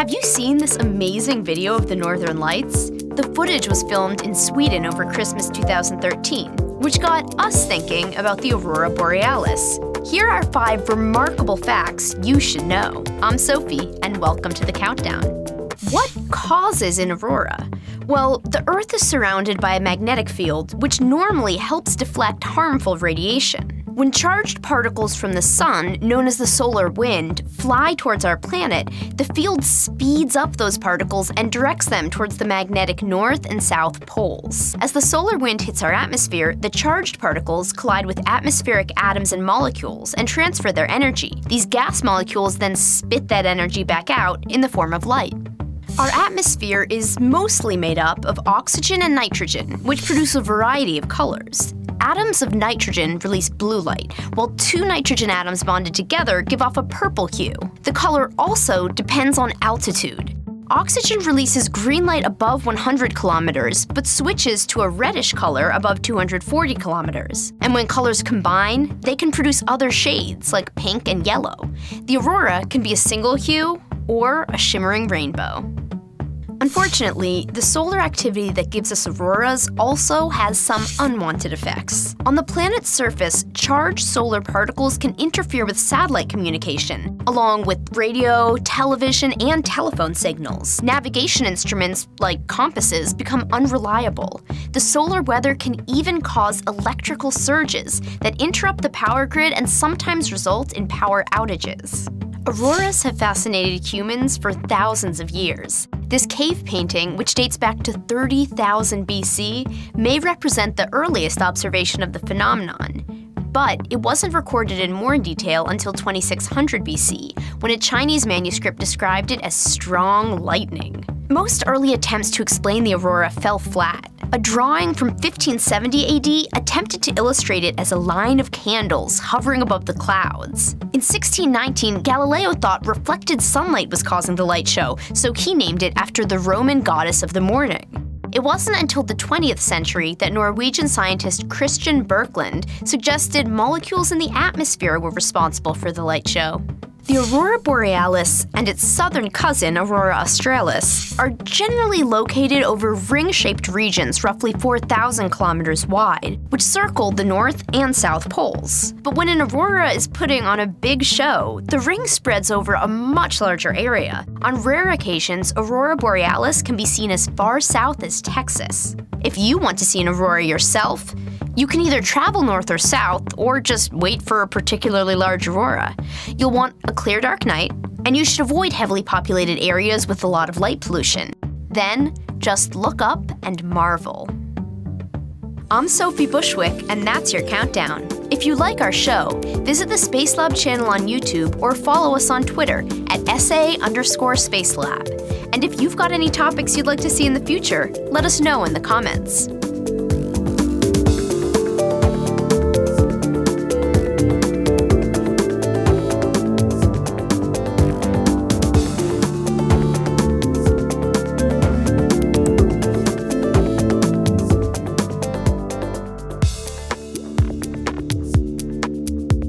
Have you seen this amazing video of the Northern Lights? The footage was filmed in Sweden over Christmas 2013, which got us thinking about the aurora borealis. Here are five remarkable facts you should know. I'm Sophie, and welcome to the countdown. What causes an aurora? Well, the Earth is surrounded by a magnetic field, which normally helps deflect harmful radiation. When charged particles from the sun, known as the solar wind, fly towards our planet, the field speeds up those particles and directs them towards the magnetic north and south poles. As the solar wind hits our atmosphere, the charged particles collide with atmospheric atoms and molecules and transfer their energy. These gas molecules then spit that energy back out in the form of light. Our atmosphere is mostly made up of oxygen and nitrogen, which produce a variety of colors. Atoms of nitrogen release blue light, while two nitrogen atoms bonded together give off a purple hue. The color also depends on altitude. Oxygen releases green light above 100 kilometers, but switches to a reddish color above 240 kilometers. And when colors combine, they can produce other shades, like pink and yellow. The aurora can be a single hue or a shimmering rainbow. Unfortunately, the solar activity that gives us auroras also has some unwanted effects. On the planet's surface, charged solar particles can interfere with satellite communication, along with radio, television, and telephone signals. Navigation instruments, like compasses, become unreliable. The solar weather can even cause electrical surges that interrupt the power grid and sometimes result in power outages. Auroras have fascinated humans for thousands of years. This cave painting, which dates back to 30,000 BC, may represent the earliest observation of the phenomenon. But it wasn't recorded in more detail until 2600 BC, when a Chinese manuscript described it as strong lightning. Most early attempts to explain the aurora fell flat. A drawing from 1570 AD attempted to illustrate it as a line of candles hovering above the clouds. In 1619, Galileo thought reflected sunlight was causing the light show, so he named it after the Roman goddess of the morning. It wasn't until the 20th century that Norwegian scientist Kristian Birkeland suggested molecules in the atmosphere were responsible for the light show. The aurora borealis and its southern cousin, aurora australis, are generally located over ring-shaped regions roughly 4,000 kilometers wide, which circle the north and south poles. But when an aurora is putting on a big show, the ring spreads over a much larger area. On rare occasions, aurora borealis can be seen as far south as Texas. If you want to see an aurora yourself, you can either travel north or south, or just wait for a particularly large aurora. You'll want a clear dark night, and you should avoid heavily populated areas with a lot of light pollution. Then, just look up and marvel. I'm Sophie Bushwick, and that's your countdown. If you like our show, visit the Spacelab channel on YouTube or follow us on Twitter at SA underscore Spacelab. And if you've got any topics you'd like to see in the future, let us know in the comments.